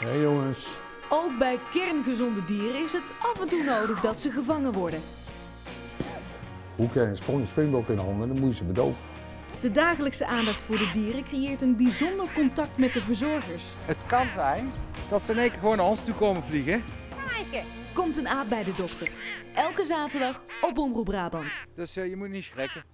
Hé jongens, Ook bij kerngezonde dieren is het af en toe nodig dat ze gevangen worden. hoe krijg je een sprong- springbok in de handen? Dan moet je ze bedoven. De dagelijkse aandacht voor de dieren creëert een bijzonder contact met de verzorgers. Het kan zijn dat ze in één keer gewoon naar ons toe komen vliegen. Komt een aap bij de dokter. Elke zaterdag op Omroep Brabant. Dus eh, je moet niet schrikken.